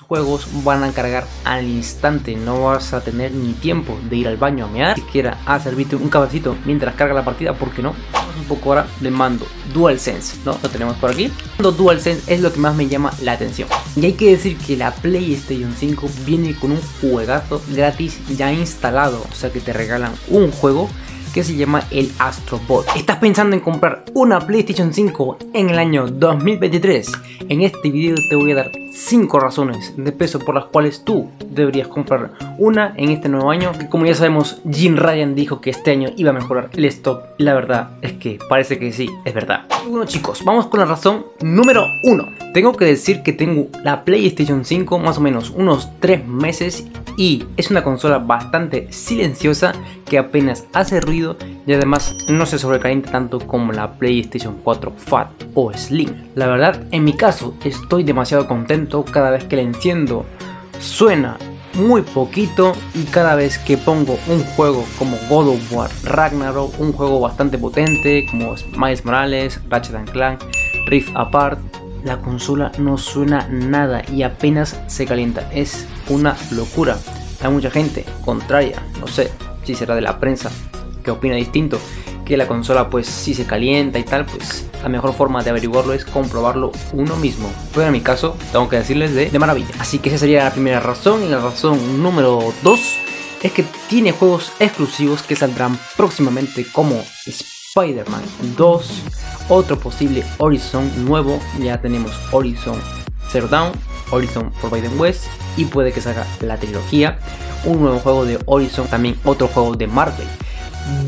juegos van a cargar al instante, no vas a tener ni tiempo de ir al baño a mear, siquiera a servirte un cabecito mientras carga la partida, porque no? Vamos un poco ahora de mando DualSense, ¿no? Lo tenemos por aquí. El DualSense es lo que más me llama la atención. Y hay que decir que la PlayStation 5 viene con un juegazo gratis ya instalado, o sea que te regalan un juego que se llama el Astrobot. ¿Estás pensando en comprar una PlayStation 5 en el año 2023? En este video te voy a dar 5 razones de peso por las cuales tú deberías comprar una en este nuevo año. Como ya sabemos, Jim Ryan dijo que este año iba a mejorar el stock la verdad es que parece que sí, es verdad. Bueno chicos, vamos con la razón número 1. Tengo que decir que tengo la PlayStation 5 más o menos unos 3 meses y es una consola bastante silenciosa que apenas hace ruido y además no se sobrecalienta tanto como la PlayStation 4 Fat o Slim. La verdad, en mi caso, estoy demasiado contento cada vez que la enciendo. Suena muy poquito y cada vez que pongo un juego como God of War Ragnarok, un juego bastante potente como Miles Morales, Ratchet Clank, Rift Apart, la consola no suena nada y apenas se calienta. Es una locura. Hay mucha gente contraria, no sé si será de la prensa, que opina distinto, que la consola pues si se calienta y tal, pues la mejor forma de averiguarlo es comprobarlo uno mismo. Pero en mi caso, tengo que decirles de, de maravilla. Así que esa sería la primera razón. Y la razón número 2 es que tiene juegos exclusivos que saldrán próximamente como Spider-Man 2, otro posible Horizon nuevo, ya tenemos Horizon Zero Dawn, Horizon Forbidden West y puede que salga la trilogía, un nuevo juego de Horizon, también otro juego de Marvel,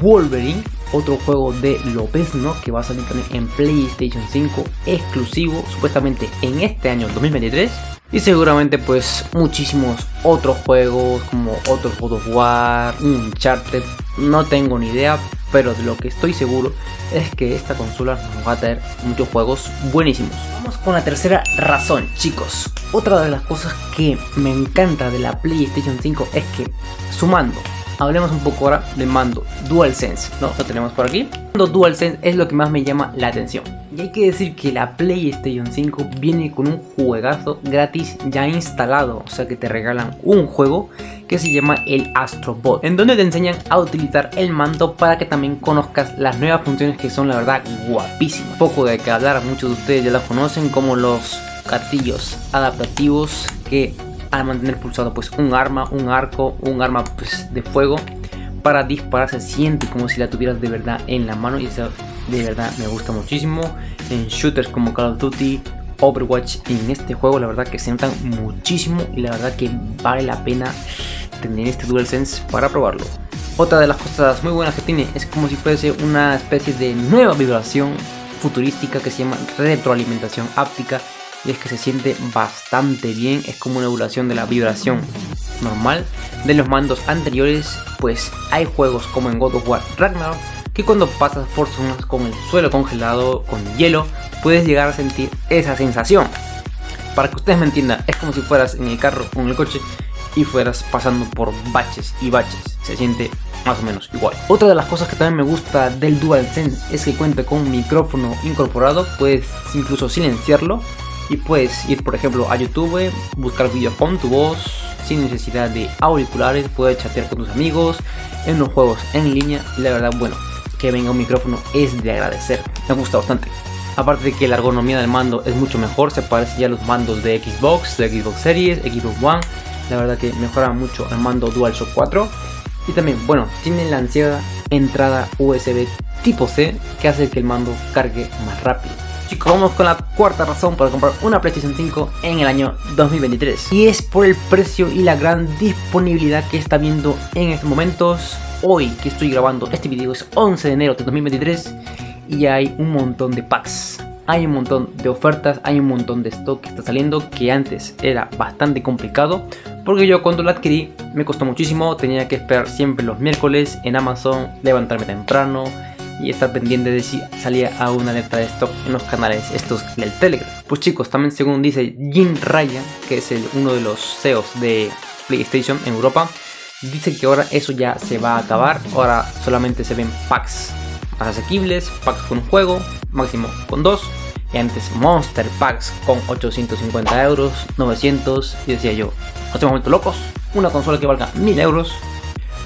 Wolverine, otro juego de Lobezno que va a salir también en PlayStation 5 exclusivo supuestamente en este año 2023 y seguramente pues muchísimos otros juegos como otro God of War, Uncharted, no tengo ni idea, pero de lo que estoy seguro es que esta consola nos va a traer muchos juegos buenísimos. Vamos con la tercera razón, chicos. Otra de las cosas que me encanta de la PlayStation 5 es que sumando hablemos un poco ahora del mando DualSense, ¿no? Lo tenemos por aquí. El mando DualSense es lo que más me llama la atención. Y hay que decir que la PlayStation 5 viene con un juegazo gratis ya instalado, o sea que te regalan un juego que se llama el Astrobot, en donde te enseñan a utilizar el mando para que también conozcas las nuevas funciones que son la verdad guapísimas. Poco de que hablar, muchos de ustedes ya las conocen como los cartillos adaptativos que al mantener pulsado pues un arma, un arco, un arma pues de fuego para disparar. Se siente como si la tuvieras de verdad en la mano y eso de verdad me gusta muchísimo en shooters como Call of Duty Overwatch en este juego la verdad que se notan muchísimo y la verdad que vale la pena tener este DualSense para probarlo. Otra de las cosas muy buenas que tiene es como si fuese una especie de nueva vibración futurística que se llama retroalimentación áptica y es que se siente bastante bien, es como una evaluación de la vibración normal de los mandos anteriores, pues hay juegos como en God of War Ragnarok que cuando pasas por zonas con el suelo congelado, con hielo, puedes llegar a sentir esa sensación. Para que ustedes me entiendan, es como si fueras en el carro o en el coche y fueras pasando por baches y baches. Se siente más o menos igual. Otra de las cosas que también me gusta del DualSense es que cuenta con un micrófono incorporado, puedes incluso silenciarlo y puedes ir por ejemplo a YouTube, buscar vídeos con tu voz sin necesidad de auriculares, puedes chatear con tus amigos en los juegos en línea. Y la verdad bueno, que venga un micrófono es de agradecer, me gusta bastante. Aparte de que la ergonomía del mando es mucho mejor, se parece ya a los mandos de Xbox, de Xbox Series, Xbox One, la verdad que mejora mucho el mando DualShock 4 y también, bueno, tiene la ansiada entrada USB tipo C que hace que el mando cargue más rápido chicos, vamos con la cuarta razón para comprar una PlayStation 5 en el año 2023. Y es por el precio y la gran disponibilidad que está viendo en estos momentos. Hoy que estoy grabando este video es 11 de enero de 2023 y hay un montón de packs. Hay un montón de ofertas, hay un montón de stock que está saliendo que antes era bastante complicado porque yo cuando lo adquirí me costó muchísimo, tenía que esperar siempre los miércoles en Amazon, levantarme temprano, y estar pendiente de si salía a una alerta de stock en los canales estos del Telegram. Pues chicos, también según dice Jim Ryan, que es el, uno de los CEOs de PlayStation en Europa, dice que ahora eso ya se va a acabar, ahora solamente se ven packs más asequibles, packs con un juego, máximo con dos, y antes Monster Packs con 850 euros, 900 y decía yo, nos hemos vuelto locos, una consola que valga 1000 euros.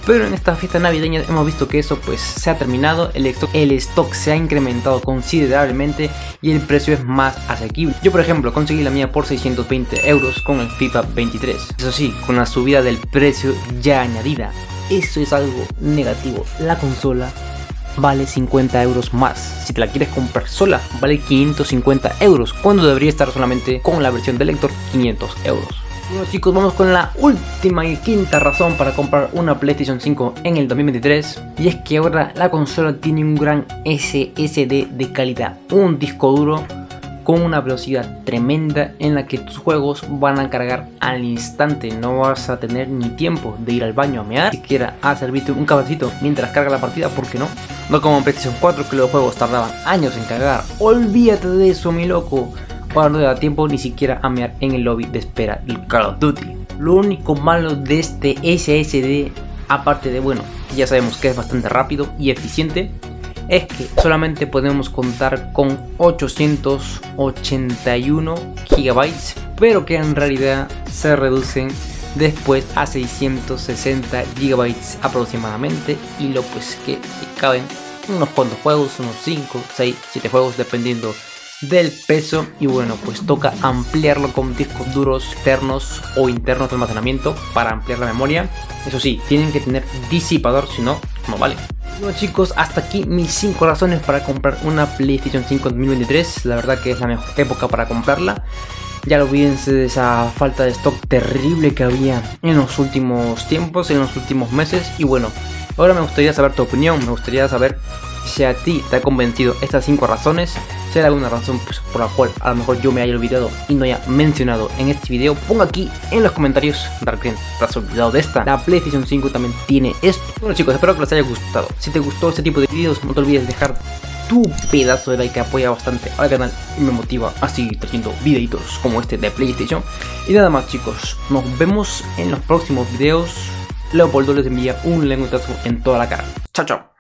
Pero en esta fiesta navideña hemos visto que eso pues se ha terminado, el stock, el stock se ha incrementado considerablemente y el precio es más asequible. Yo por ejemplo conseguí la mía por 620 euros con el FIFA 23. Eso sí, con la subida del precio ya añadida. Eso es algo negativo. La consola vale 50 euros más. Si te la quieres comprar sola, vale 550 euros, cuando debería estar solamente con la versión de lector 500 euros. Bueno chicos, vamos con la última y quinta razón para comprar una PlayStation 5 en el 2023 y es que ahora la consola tiene un gran SSD de calidad, un disco duro con una velocidad tremenda en la que tus juegos van a cargar al instante, no vas a tener ni tiempo de ir al baño a mear, siquiera a servirte un cabecito mientras carga la partida, porque no? No como en PlayStation 4 que los juegos tardaban años en cargar, olvídate de eso mi loco, para no te da tiempo ni siquiera a mear en el lobby de espera del Call of Duty. Lo único malo de este SSD, aparte de bueno, ya sabemos que es bastante rápido y eficiente, es que solamente podemos contar con 881 GB, pero que en realidad se reducen después a 660 GB aproximadamente y lo pues que caben unos cuantos juegos, unos 5, 6, 7 juegos dependiendo del peso y bueno pues toca ampliarlo con discos duros externos o internos de almacenamiento para ampliar la memoria eso sí tienen que tener disipador si no no vale bueno chicos, hasta aquí mis 5 razones para comprar una PlayStation 5 2023. La verdad que es la mejor época para comprarla. Ya lo olvídense de esa falta de stock terrible que había en los últimos tiempos, en los últimos meses. Y bueno, ahora me gustaría saber tu opinión, me gustaría saber si a ti te ha convencido estas 5 razones, si hay alguna razón pues, por la cual a lo mejor yo me haya olvidado y no haya mencionado en este video, ponga aquí en los comentarios, Darkgen, te has olvidado de esta. La PlayStation 5 también tiene esto. Bueno chicos, espero que les haya gustado. Si te gustó este tipo de videos, no te olvides dejar tu pedazo de like que apoya bastante al canal y me motiva a seguir trayendo videitos como este de PlayStation. Y nada más chicos, nos vemos en los próximos videos. Leopoldo les envía un lengüetazo en toda la cara. Chao, chao.